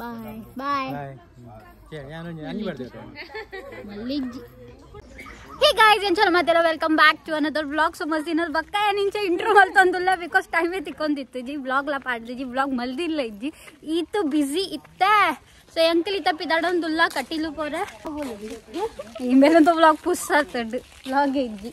ಬಾಯ್ ಬಾಯ್ ಮಲ್ಲಿಜ್ಜಿ hey guys ಏನು ಚಲೋ ಮಾತಾಡೋ? ವೆಲ್ಕಮ್ ಬ್ಯಾಕ್ ಟು ಅನ್ನೋದ್ರ ಬ್ಲಾಗ್ ಸೊ ದಿನ ಬಕ್ಕ ನಿಂಚೆ ಇಂಟರ್ವಲ್ ತಂದಿಲ್ಲ ಬಿಕಾಸ್ ಟೈಮೇ ತಿಕ್ಕೊಂಡಿತ್ತು. ಜಿ ಬ್ಲಾಗ್ಲ ಪಾಡ್ದು ಜಿ ಬ್ಲಾಗ್ ಮಲ್ದಿಲ್ಲ ಇಜ್ಜಿ. ಈತು ಬಿಸಿ ಇತ್ತೆ. ಸೊ ಎಂಕಲ್ ಇತ್ತ ಪಿದಾಡೊಂದುಲ್ಲ ಕಟ್ಟಿಲು ಪೋರೆ ಇಮೇಲಂತೂ ಬ್ಲಾಗ್ ಪುಸ್ ಆಗ್ತಡ್ಡು ಬ್ಲಾಗ್ ಇಜ್ಜಿ.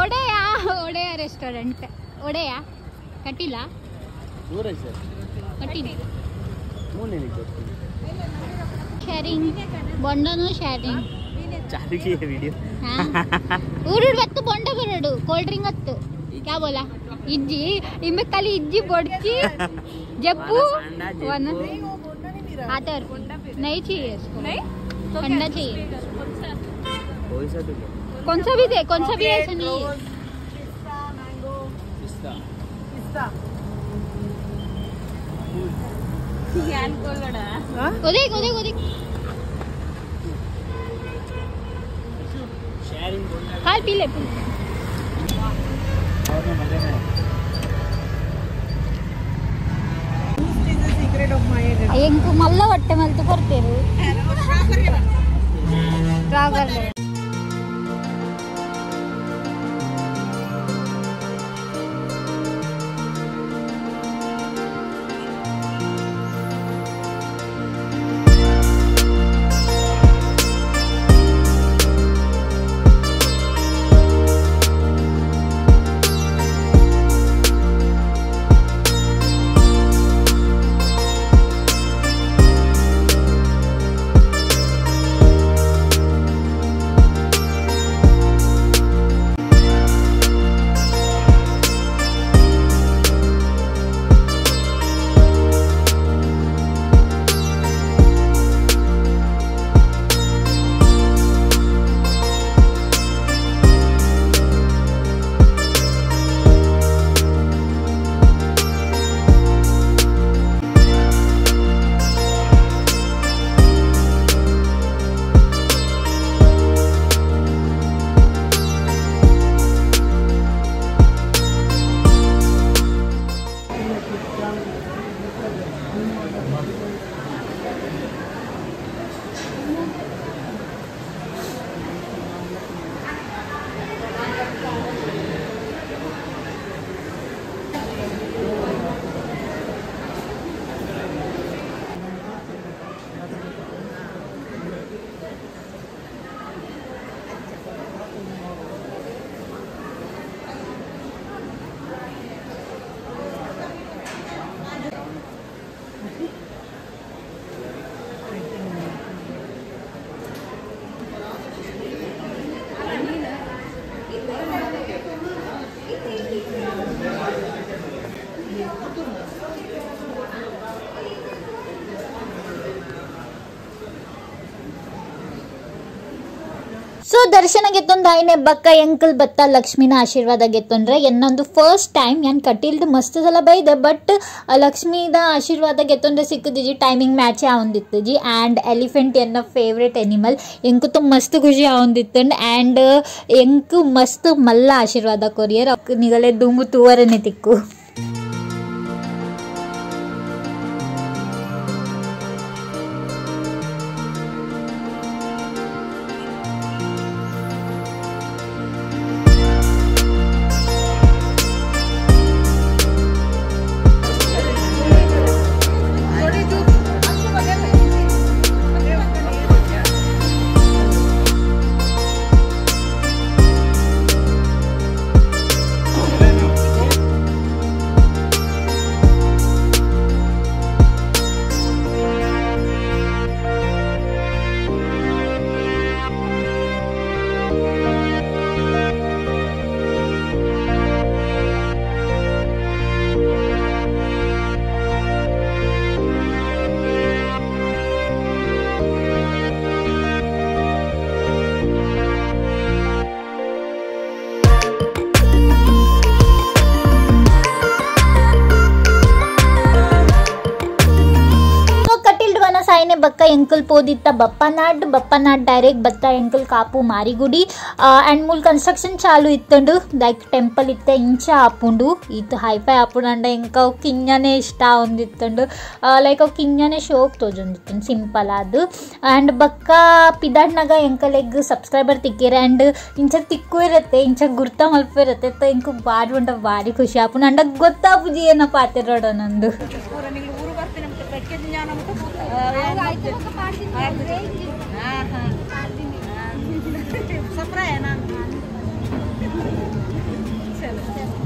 ಒಡೆಯ ಒಡೆಯ ರೆಸ್ಟೋರೆಂಟ್ ಒಡೆಯ ಕಟ್ಟಿಲ್ಲ ಕಟ್ಟಿನಿ ಶೇರಿಂಗ್ ಬೊಂಡನು ಶೇರಿಂಗ್ चालू वीडियो ಊರುಡ್ ಬತ್ತು ಬೊಂಡ ಬರಡು ಕೋಲ್ಡ್ ಡ್ರಿಂಕ್ ಹತ್ತು ಕ್ಯಾ ಬೋಲಾ ಇಜ್ಜಿ ಇಮ್ಮೆ ಖಾಲಿ ಇಜ್ಜಿ ಬೊಡ್ಚಿ ಜಪ್ಪು वन आता नहीं चाहिए इसको नहीं ठंडा चाहिए कोई सा तो कौन सा भी दे कौन सा भी ऐसा नहीं है। पी ले ఇంకో మళ్ళీ పట్టే మళ్ళీ పడితే ದರ್ಶನ ಗೆತ್ತೊಂದು ಆಯ್ನೆ ಬಕ್ಕ, ಎಂಕಲ್ ಬತ್ತ, ಲಕ್ಷ್ಮಿನ ಆಶೀರ್ವಾದ ಗೆತ್ತೊಂಡ್ರೆ ಎನ್ನೊಂದು ಫಸ್ಟ್ ಟೈಮ್ ಏನ್ ಕಟ್ಟಿಲ್ದು ಮಸ್ತ್ ಸಲ ಬೈದೆ ಬಟ್ ಲಕ್ಷ್ಮೀದ ಆಶೀರ್ವಾದ ಗೆತ್ತೊಂಡ್ರೆ ಸಿಕ್ಕದಿಜಿ ಟೈಮಿಂಗ್ ಮ್ಯಾಚ್ ಆವಂದಿತ್ತು ಜಿ ಆ್ಯಂಡ್ ಎಲಿಫೆಂಟ್ ಎನ್ನ ಫೇವ್ರೆಟ್ ಎನಿಮಲ್ ಎಂಕು ತುಂಬ ಮಸ್ತ್ ಖುಷಿ ಆವೊಂದಿತ್ತು ಆ್ಯಂಡ್ ಎಂಕು ಮಸ್ತ್ ಮಲ್ಲ ಆಶೀರ್ವಾದ ಕೊರಿಯರ್ ನಿಗಲೇ ದುಂಬು ತೂವರನೆ ತಿಕ್ಕು. ಎಂಕಲ್ ಪೋದಿತ್ತ ಬಪ್ಪನಾಡ್ ಬಪ್ಪನಾಡ್ ಡೈರೆಕ್ಟ್ ಬತ್ತ ಎಂಕಲ್ ಕಾಪು ಮಾರಿಗುಡಿ. ಆ್ಯಂಡ್ ಮೂಲ್ ಕನ್ಸ್ಟ್ರಕ್ಷನ್ ಚಾಲು ಇತ್ತುಂಡು. ಲೈಕ್ ಟೆಂಪಲ್ ಇತ್ತ ಇಂಚ ಆಪುಂಡು. ಇತ್ತು ಹೈಫೈ ಆಪುಂಡು. ಎಂಕ ಇಂಕ ಕಿಂಜನೇ ಇಷ್ಟ ಒಂದಿತ್ತಂಡು. ಲೈಕ್ ಅವು ಕಿಂಜನೆ ಶೋಕ್ ತೋಜೊಂದಿತ್ತಂಡು. ಸಿಂಪಲ್ ಅದು ಆ್ಯಂಡ್ ಬಕ್ಕ ಪಿದಾಡ್ನಾಗ ಎಂಕಲೆಗ್ ಸಬ್ಸ್ಕ್ರೈಬರ್ ತಿಕ್ಕಿರ. ಆ್ಯಂಡ್ ಇಂಚ ತಿಕ್ಕು ಇರುತ್ತೆ, ಇಂಚ ಗುರ್ತ ಮಲ್ಪ ಇರುತ್ತೆ. ತ ಇಂಕು ಬಾಡಿ ಉಂಟ ಬಾರಿ ಖುಷಿ ಆಪುಂಡು. ಅಂಡ ಗೊತ್ತಾಪುಜಿ ಏನಪ್ಪ ಆತಿರೋಡ ನಂದು ನೀವು ಊರು ಬರ್ತೀನಿ ನಮ್ಗೆ ಬೆಕ್ಕದ ಜ್ಞಾನ ಸಂಪ್ರಾಯ ನಾನು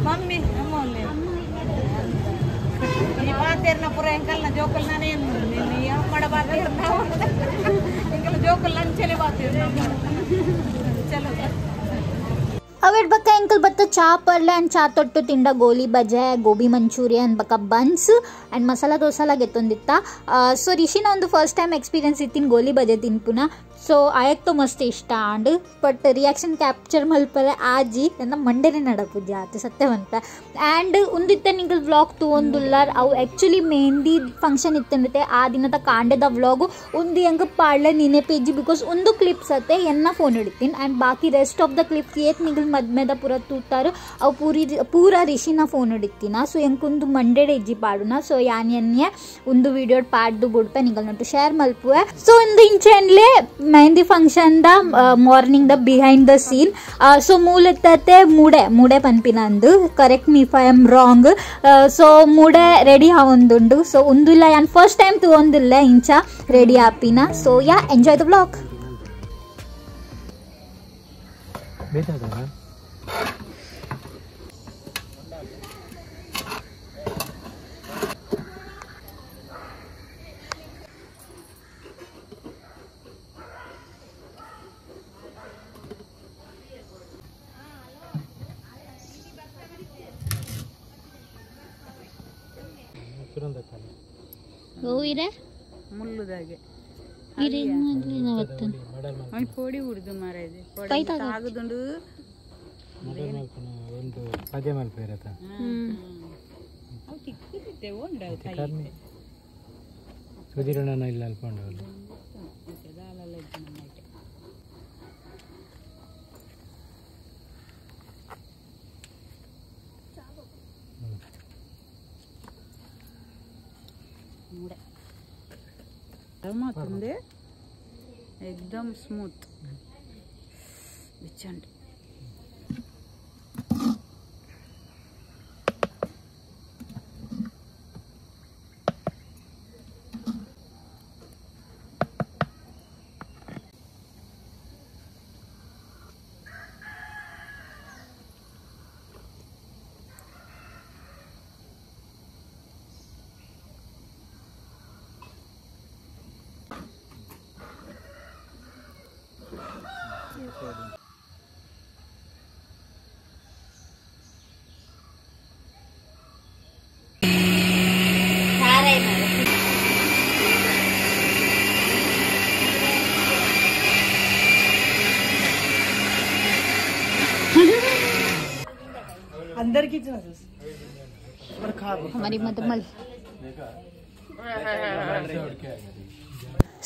ಮಮ್ಮಿ ಅಮ್ಮ ಈ ಬಾತೇರ್ನ ಪುರ ಎಂಕಲ್ನ ಜೋಕಲ್ ನಾನೇ ಏನು ಮಾಡ ಬಾತೇರ್ ನಾವು ಎಂಕಲ್ ಜೋಕಲ್ ನಂಚಲೆ ಬಾತೇರ್ ಚಲೋ ಅವೇಟ್ ಬಕ್ಕ ಎಂಕಲ್ ಬತ್ತ ಚಾ ಪರ್ಲೆ ಆ್ಯಂಡ್ ಚಾ ತೊಟ್ಟು ತಿಂಡ ಗೋಲಿ ಬಜೆ ಗೋಬಿ ಮಂಚೂರಿಯನ್ ಬಕ್ಕ ಬನ್ಸ್ ಆ್ಯಂಡ್ ಮಸಾಲ ದೋಸಾಲ ಗೆತ್ತೊಂದಿತ್ತ ಸೊ ರಿಷಿನ ಒಂದು ಫಸ್ಟ್ ಟೈಮ್ ಎಕ್ಸ್ಪೀರಿಯನ್ಸ್ ಇತ್ತಿನ ಗೋಲಿ ಬಜೆ ತಿನ್ಪುನ. ಸೊ ಆಯಕ್ ಮಸ್ತ್ ಇಷ್ಟ ಆಂಡ್ ಬಟ್ ರಿಯಾಕ್ಷನ್ ಕ್ಯಾಪ್ಚರ್ ಮಲ್ಪರೆ ಆಜಿ ನನ್ನ ಮಂಡೆನೆ ನಡಪುಜಿ ಆತ ಸತ್ಯವಂತ. ಆ್ಯಂಡ್ ಉಂದಿತ್ತೆ ನಿಂಗಲ್ ವ್ಲಾಗ್ ತೂವೊಂದುಲ್ಲಾರ್ ಅವು ಆ್ಯಕ್ಚುಲಿ ಮೆಹಂದಿ ಫಂಕ್ಷನ್ ಇತ್ತಂದಿತ್ತೆ, ಆ ದಿನದ ಕಾಂಡೆದ ವ್ಲಾಗು ಒಂದು ಹೆಂಗೆ ಪಾಡ್ಲೆ ನೀನೆ ಪೇಜಿ ಬಿಕಾಸ್ ಒಂದು ಕ್ಲಿಪ್ಸ್ ಅತ್ತೆ ಎನ್ನ ಫೋನ್ ಹಿಡಿತೀನಿ. ಆ್ಯಂಡ್ ಬಾಕಿ ರೆಸ್ಟ್ ಆಫ್ ದ ಕ್ಲಿಪ್ಸ್ ಏತ್ ನಿಗಲ್ ಮದ್ಮೆದ ಪೂರ ತೂತಾರು, ಅವು ಪೂರಿ ಪೂರ ರಿಷಿನ ಫೋನ್ ಹಿಡಿತೀನ. ಸೊ ಎಂಕೊಂದು ಮಂಡೆಡೆ ಇಜ್ಜಿ ಪಾಡುನ. ಸೊ ಯಾನ್ ಎನ್ನೆ ಒಂದು ವಿಡಿಯೋ ಪಾಡ್ದು ಬಿಡ್ಪೆ ನಿಗಲ್ ನೋಟು ಶೇರ್ ಮಲ್ಪುವೆ. ಸೊ ಒಂದು ಇಂಚೆನ್ಲೆ mehndi ಫಂಕ್ಷನ್ದ morning the behind the scene so ಮೂಲತತೆ ಮೂಡೆ ಮೂಡೆ ಪನ್ಪಿನಂದು correct me if I am wrong so ಮೂಡೆ ready ಆವೊಂದುಂಡು ಸೊ ಒಂದಿಲ್ಲ ಯಾನ್ ಫಸ್ಟ್ ಟೈಮ್ ತಗೊಂದಿಲ್ಲ ಇಂಚ ರೆಡಿ ಆಪಿನ so yeah enjoy the blog ಹೋಗಿರೆ ಮುಳ್ಳುದಾಗೆ. ಅವ್ನು ಪೋಡಿ. ಆಗುದುಂಡು. ಒಂದು ಮಲ್ಪ ಇರತ್ತ ಇಲ್ಲ ಅಲ್ಕೊಂಡು కూడా. ఎగ్దమ్ స్మూత్. ఇచ్చండి. recording. अंदर की और खा हमारी मदमल।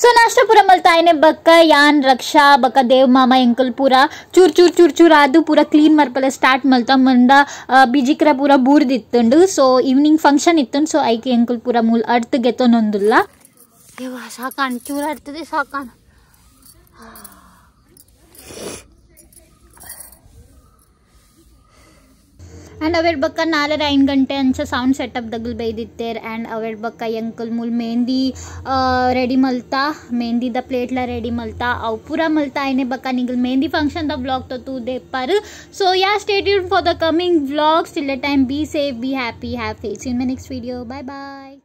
ಸೊ ನಾಷ್ಟ ಪೂರ ಮಲ್ತಾಯಿನೆ ಬಕ್ಕ, ಯಾನ್, ರಕ್ಷಾ, ಬಕ್ಕ, ದೇವ್, ಮಾಮ, ಎಂಕಲ್ ಪೂರ. ಚೂರ್ ಚೂರ್ ಚೂರ್ ಚೂರ್ ಆದು ಪೂರ ಕ್ಲೀನ್ ಮರ್ಪಲ ಸ್ಟಾರ್ಟ್ ಮಲ್ತ. ಮಂದ ಬಿಜಿಕ್ರ ಪೂರ ಬೂರ್ದಿತ್ತುಂಡು ಸೊ ಈವ್ನಿಂಗ್ ಫಂಕ್ಷನ್ ಇತ್ತುಂಡು. ಸೊ, ಐಕೆ ಎಂಕಲ್ ಪೂರ ಮೂಲ ಅರ್ತ್ ಗೆತ್ತೊಂದೊಂದುಲ್ಲ ಸಾಕಾಣ್, ಚೂರ ಅರ್ತದೆ ಸಾಕಾಣ್. ಆ್ಯಂಡ್ ಅವೇರ್ ಬಕ್ಕ ನಾಲ್ಕರ ಐದು ಗಂಟೆ ಅಂಚ ಸೌಂಡ್ ಸೆಟಪ್ ದಗಲ್ ಬೈದಿತ್ತೇರ್ ಆ್ಯಂಡ್ ಅವೇರ್ ಬಕ್ಕ ಎಂಕಲ್ ಮುಲ್ mehndi ready Malta ಮೆಹಂದಿದ ಪ್ಲೇಟ್ಲ ready Malta ಅವು ಪೂರ ಮಲ್ತಾ ಐನೆ ಬಕ್ಕ ನಿಗಲ್ ಮೆಹಂದಿ ಫಂಕ್ಷನ್ ದ ಬ್ಲಾಗ್ ತೂ they per so yeah stay tuned for the coming vlogs till the time be safe be happy have face in my next video bye bye